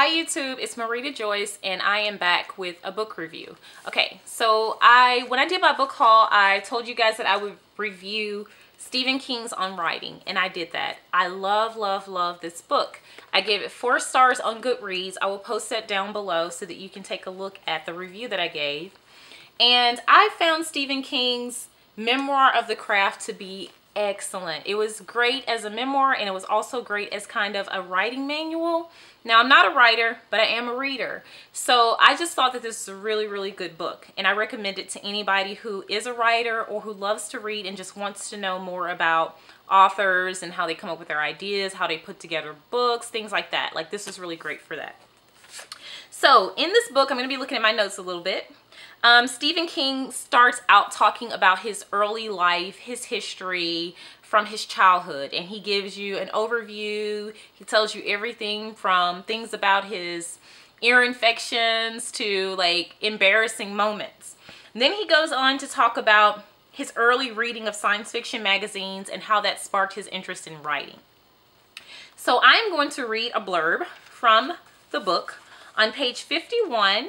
Hi YouTube, it's Maurita Joyce and I am back with a book review. Okay, so I when I did my book haul, I told you guys that I would review Stephen King's On Writing and I did that. I love, love, love this book. I gave it four stars on Goodreads. I will post that down below so that you can take a look at the review that I gave. And I found Stephen King's Memoir of the Craft to be excellent. It was great as a memoir and it was also great as kind of a writing manual. Now, I'm not a writer, but I am a reader. So I just thought that this is a really, really good book. And I recommend it to anybody who is a writer or who loves to read and just wants to know more about authors and how they come up with their ideas, how they put together books, things like that. Like this is really great for that. So in this book, I'm going to be looking at my notes a little bit. Um, Stephen King starts out talking about his early life, his history from his childhood, and he gives you an overview. He tells you everything from things about his ear infections to like embarrassing moments. And then he goes on to talk about his early reading of science fiction magazines and how that sparked his interest in writing. So I'm going to read a blurb from the book. On page 51,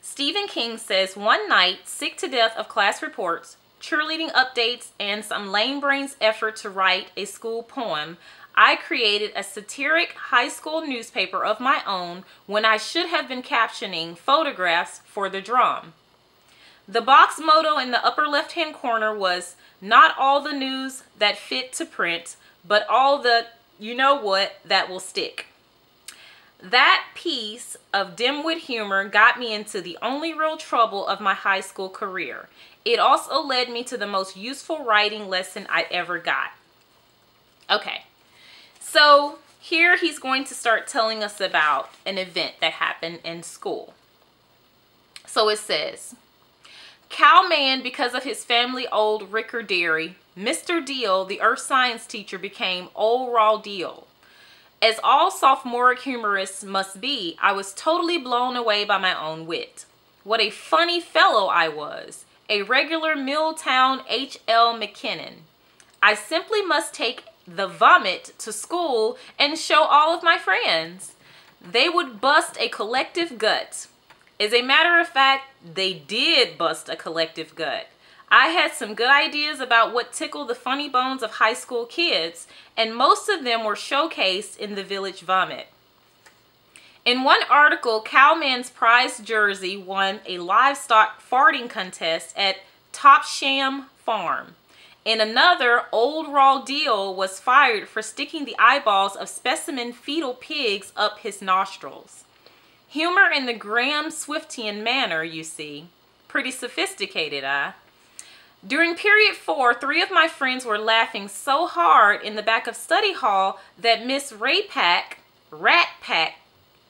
Stephen King says, one night, sick to death of class reports, cheerleading updates, and some lame brain's effort to write a school poem, I created a satiric high school newspaper of my own when I should have been captioning photographs for the drum. The box motto in the upper left-hand corner was, not all the news that fit to print, but all the you know what that will stick. That piece of dimwit humor got me into the only real trouble of my high school career. It also led me to the most useful writing lesson I ever got. Okay, so here he's going to start telling us about an event that happened in school. So it says, Cowman, because of his family old Ricker Dairy, Mr. Deal, the earth science teacher, became Old Raw Deal. As all sophomoric humorists must be, I was totally blown away by my own wit. What a funny fellow I was. A regular Milltown H.L. Mencken. I simply must take the vomit to school and show all of my friends. They would bust a collective gut. As a matter of fact, they did bust a collective gut. I had some good ideas about what tickled the funny bones of high school kids, and most of them were showcased in the Village Vomit. In one article, Cowman's prize jersey won a livestock farting contest at Topsham Fair. In another, Old Raw Deal was fired for sticking the eyeballs of specimen fetal pigs up his nostrils. Humor in the Graham Swiftian manner, you see. Pretty sophisticated, eh? During period four, three of my friends were laughing so hard in the back of study hall that Miss Raypack, Rat Pack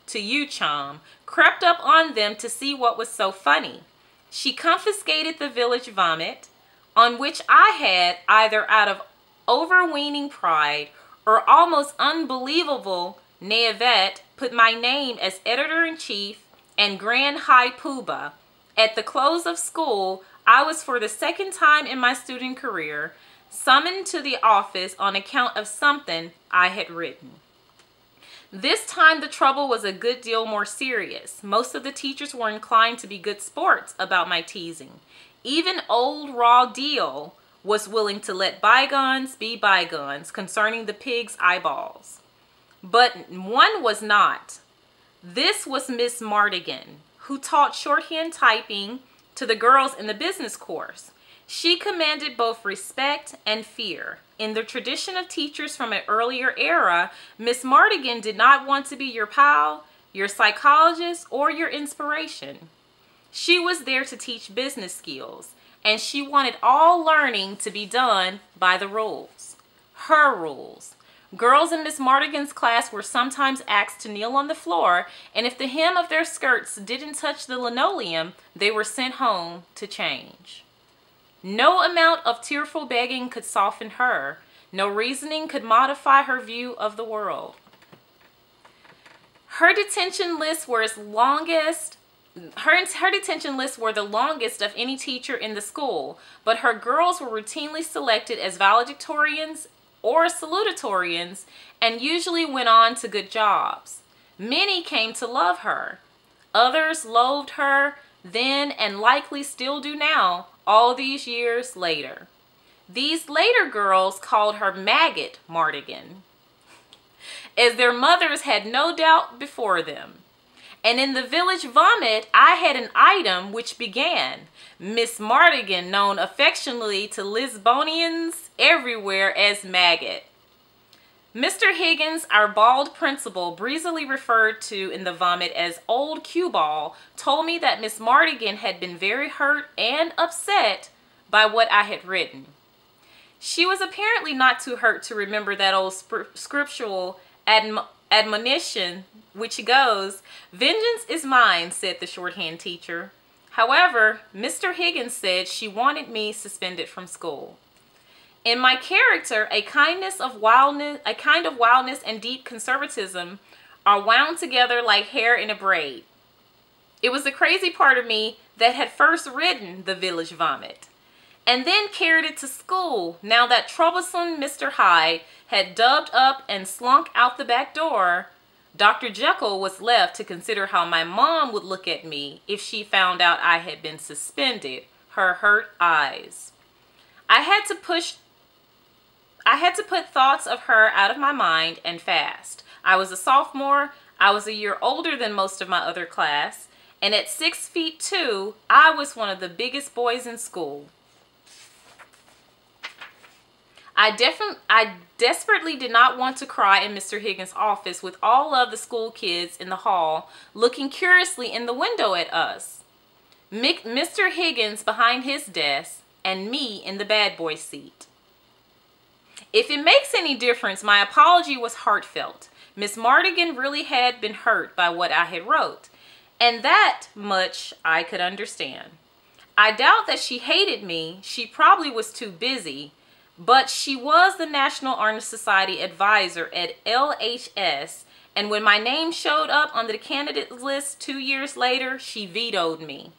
to you, Chom, crept up on them to see what was so funny. She confiscated the village vomit, on which I had, either out of overweening pride or almost unbelievable naivete, put my name as editor-in-chief and grand high poobah. At the close of school, I was for the second time in my student career summoned to the office on account of something I had written. This time the trouble was a good deal more serious. Most of the teachers were inclined to be good sports about my teasing. Even old raw deal was willing to let bygones be bygones concerning the pig's eyeballs. But one was not. This was Miss Mardigan, who taught shorthand typing to the girls in the business course. She commanded both respect and fear. In the tradition of teachers from an earlier era, Miss Mardigan did not want to be your pal, your psychologist, or your inspiration. She was there to teach business skills, and she wanted all learning to be done by the rules. Her rules. Girls in Miss Mardigan's class were sometimes asked to kneel on the floor, and if the hem of their skirts didn't touch the linoleum, they were sent home to change. No amount of tearful begging could soften her. No reasoning could modify her view of the world. Her detention lists were as longest her, her detention lists were the longest of any teacher in the school, but her girls were routinely selected as valedictorians or salutatorians and usually went on to good jobs. Many came to love her. Others loathed her then and likely still do now, all these years later. These later girls called her Maggot Mardigan, as their mothers had no doubt before them. And in the village vomit, I had an item which began, Miss Mardigan, known affectionately to Lisbonians everywhere as Maggot. Mr. Higgins, our bald principal, breezily referred to in the vomit as Old Cue Ball, told me that Miss Mardigan had been very hurt and upset by what I had written. She was apparently not too hurt to remember that old scriptural adm admonition, which goes, Vengeance is mine, said the shorthand teacher. However, Mr. Higgins said she wanted me suspended from school. In my character, a kindness of wildness, a kind of wildness and deep conservatism are wound together like hair in a braid. It was the crazy part of me that had first ridden The Village Vomit and then carried it to school now that troublesome Mr. Hyde had dubbed up and slunk out the back door. Dr. Jekyll was left to consider how my mom would look at me if she found out I had been suspended, her hurt eyes. I had to push I had to put thoughts of her out of my mind and fast. I was a sophomore. I was a year older than most of my other class. And at six feet two, I was one of the biggest boys in school. I definitely, I desperately did not want to cry in Mr. Higgins' office with all of the school kids in the hall looking curiously in the window at us. Mick, Mr. Higgins behind his desk and me in the bad boy seat. If it makes any difference, my apology was heartfelt. Miss Mardigan really had been hurt by what I had wrote, and that much I could understand. I doubt that she hated me. She probably was too busy, but she was the National Honor Society advisor at LHS, and when my name showed up on the candidate list two years later, she vetoed me.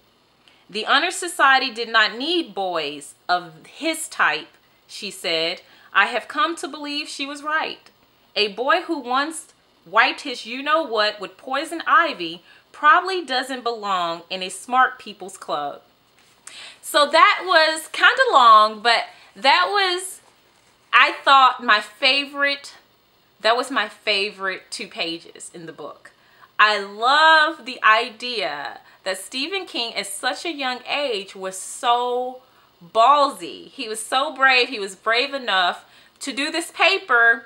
The Honor Society did not need boys of his type, she said. I have come to believe she was right. A boy who once wiped his you-know-what with poison ivy probably doesn't belong in a smart people's club. So that was kind of long, but that was, I thought, my favorite, that was my favorite two pages in the book. I love the idea that Stephen King at such a young age was so ballsy. He was so brave. He was brave enough to do this paper,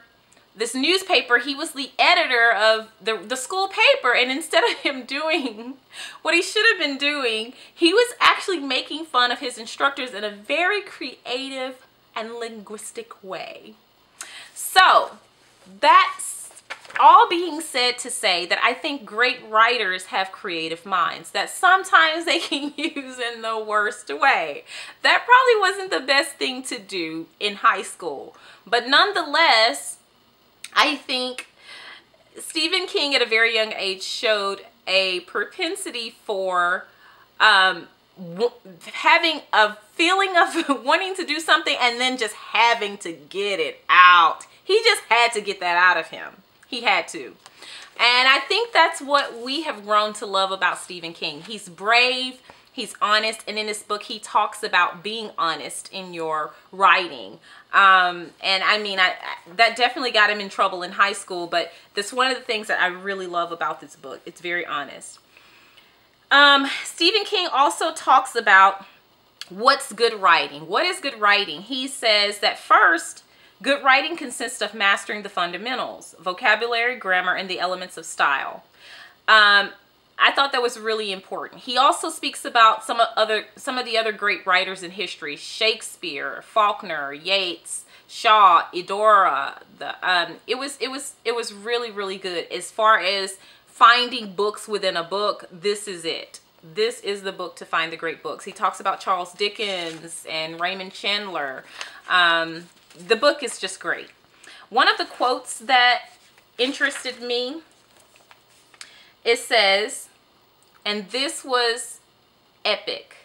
this newspaper. He was the editor of the, the school paper. And instead of him doing what he should have been doing, he was actually making fun of his instructors in a very creative and linguistic way. So that's all being said to say that I think great writers have creative minds that sometimes they can use in the worst way. That probably wasn't the best thing to do in high school. But nonetheless, I think Stephen King at a very young age showed a propensity for um, having a feeling of wanting to do something and then just having to get it out. He just had to get that out of him. He had to. And I think that's what we have grown to love about Stephen King. He's brave, he's honest, and in this book he talks about being honest in your writing. Um, and I mean, I, I, that definitely got him in trouble in high school, but that's one of the things that I really love about this book. It's very honest. Um, Stephen King also talks about what's good writing. What is good writing? He says that first, Good writing consists of mastering the fundamentals, vocabulary, grammar, and the elements of style. Um, I thought that was really important. He also speaks about some of other some of the other great writers in history: Shakespeare, Faulkner, Yeats, Shaw, Eudora. The um, it was it was it was really really good as far as finding books within a book. This is it. This is the book to find the great books. He talks about Charles Dickens and Raymond Chandler. Um, the book is just great. One of the quotes that interested me, it says, and this was epic.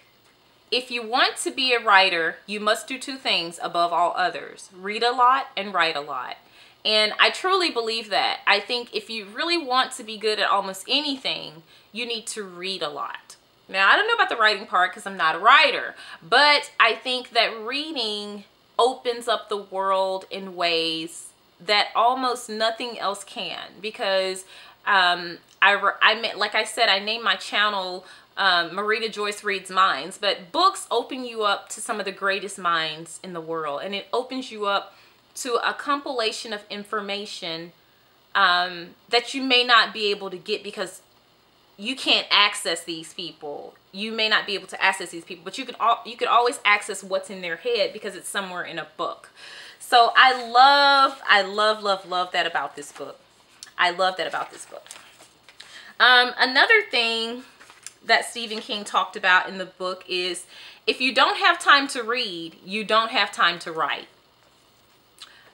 If you want to be a writer, you must do two things above all others. Read a lot and write a lot. And I truly believe that. I think if you really want to be good at almost anything, you need to read a lot. Now, I don't know about the writing part because I'm not a writer, but I think that reading opens up the world in ways that almost nothing else can because um, I, I like I said, I named my channel um, Maurita Joyce Reads Minds, but books open you up to some of the greatest minds in the world and it opens you up to a compilation of information um, that you may not be able to get because you can't access these people. You may not be able to access these people, but you could all you could always access what's in their head because it's somewhere in a book. So I love, I love, love, love that about this book. I love that about this book. Um, another thing that Stephen King talked about in the book is if you don't have time to read, you don't have time to write.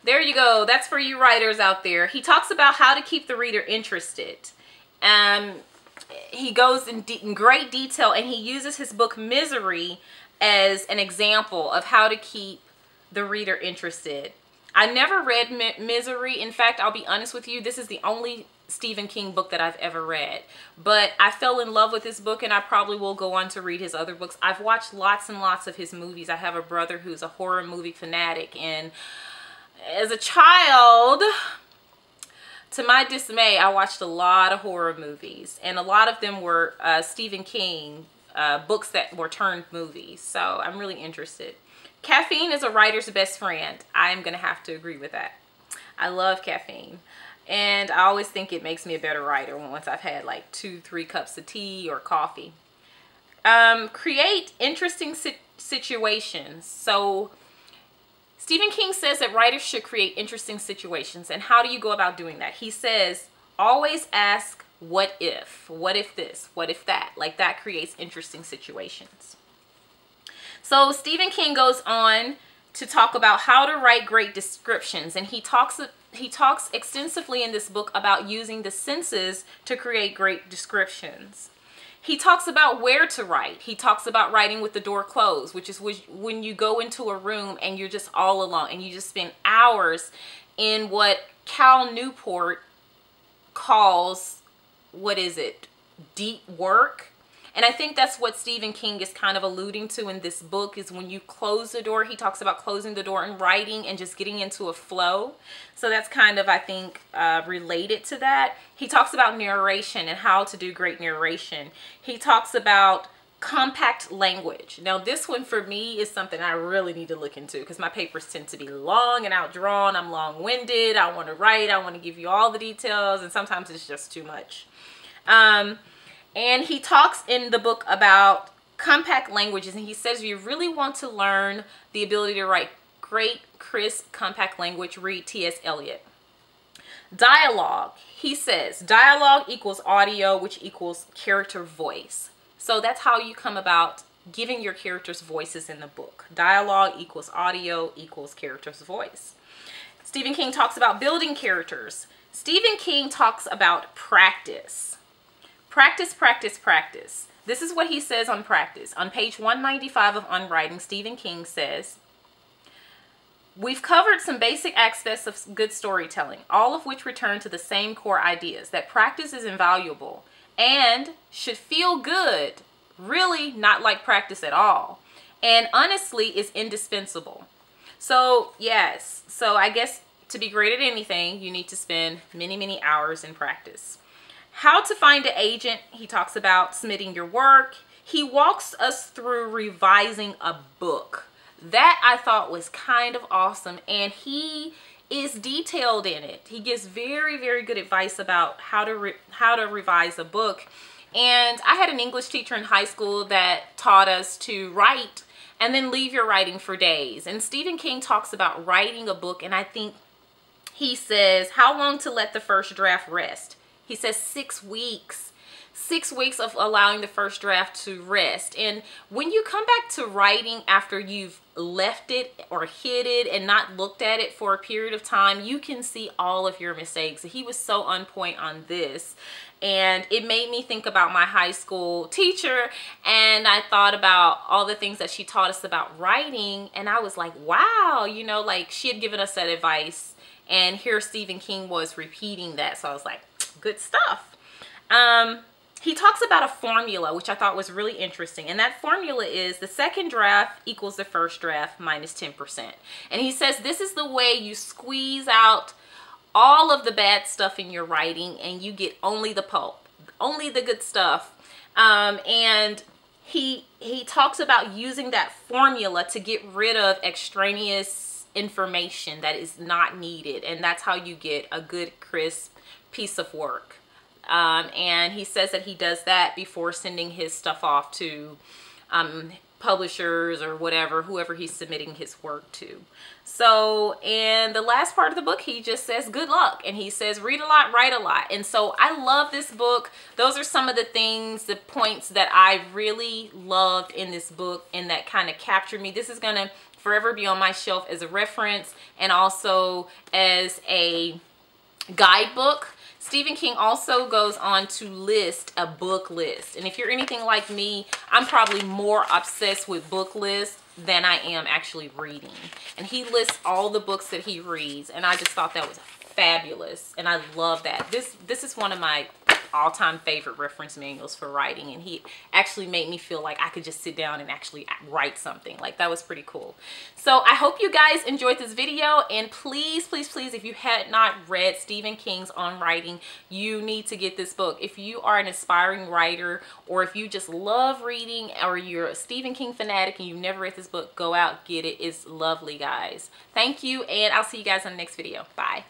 There you go. That's for you writers out there. He talks about how to keep the reader interested. Um, he goes in, in great detail and he uses his book Misery as an example of how to keep the reader interested. I never read M Misery. In fact, I'll be honest with you, this is the only Stephen King book that I've ever read. But I fell in love with this book and I probably will go on to read his other books. I've watched lots and lots of his movies. I have a brother who's a horror movie fanatic and as a child, to my dismay, I watched a lot of horror movies, and a lot of them were uh, Stephen King uh, books that were turned movies. So I'm really interested. Caffeine is a writer's best friend. I'm going to have to agree with that. I love caffeine. And I always think it makes me a better writer once I've had like two, three cups of tea or coffee. Um, create interesting si situations. So Stephen King says that writers should create interesting situations. And how do you go about doing that? He says, always ask, what if? What if this? What if that? Like that creates interesting situations. So Stephen King goes on to talk about how to write great descriptions. And he talks he talks extensively in this book about using the senses to create great descriptions. He talks about where to write. He talks about writing with the door closed, which is when you go into a room and you're just all alone and you just spend hours in what Cal Newport calls, what is it, deep work and I think that's what Stephen King is kind of alluding to in this book is when you close the door, he talks about closing the door and writing and just getting into a flow. So that's kind of, I think, uh, related to that. He talks about narration and how to do great narration. He talks about compact language. Now this one for me is something I really need to look into because my papers tend to be long and outdrawn. I'm long-winded. I want to write. I want to give you all the details and sometimes it's just too much. Um, and he talks in the book about compact languages and he says if you really want to learn the ability to write great, crisp, compact language, read T.S. Eliot. Dialogue. He says dialogue equals audio, which equals character voice. So that's how you come about giving your characters voices in the book. Dialogue equals audio equals character's voice. Stephen King talks about building characters. Stephen King talks about practice. Practice, practice, practice. This is what he says on practice. On page 195 of On Writing, Stephen King says, We've covered some basic aspects of good storytelling, all of which return to the same core ideas, that practice is invaluable and should feel good, really not like practice at all, and honestly is indispensable. So yes, so I guess to be great at anything, you need to spend many, many hours in practice. How to find an agent. He talks about submitting your work. He walks us through revising a book. That I thought was kind of awesome. And he is detailed in it. He gives very, very good advice about how to how to revise a book. And I had an English teacher in high school that taught us to write and then leave your writing for days. And Stephen King talks about writing a book and I think he says how long to let the first draft rest. He says six weeks. Six weeks of allowing the first draft to rest. And when you come back to writing after you've left it or hid it and not looked at it for a period of time, you can see all of your mistakes. He was so on point on this. And it made me think about my high school teacher. And I thought about all the things that she taught us about writing. And I was like, wow, you know, like she had given us that advice And here Stephen King was repeating that. So I was like, good stuff. Um, he talks about a formula, which I thought was really interesting. And that formula is the second draft equals the first draft minus 10%. And he says this is the way you squeeze out all of the bad stuff in your writing and you get only the pulp, only the good stuff. Um, and he he talks about using that formula to get rid of extraneous information that is not needed. And that's how you get a good, crisp piece of work. Um, and he says that he does that before sending his stuff off to um, publishers or whatever, whoever he's submitting his work to. So, in the last part of the book, he just says, good luck. And he says, read a lot, write a lot. And so I love this book. Those are some of the things, the points that I really loved in this book and that kind of captured me. This is going to forever be on my shelf as a reference and also as a guidebook Stephen King also goes on to list a book list. And if you're anything like me, I'm probably more obsessed with book lists than I am actually reading. And he lists all the books that he reads. And I just thought that was fabulous. And I love that. This, this is one of my all-time favorite reference manuals for writing and he actually made me feel like I could just sit down and actually write something. Like that was pretty cool. So I hope you guys enjoyed this video and please please please if you had not read Stephen King's on writing you need to get this book. If you are an aspiring writer or if you just love reading or you're a Stephen King fanatic and you've never read this book go out get it. It's lovely guys. Thank you and I'll see you guys in the next video. Bye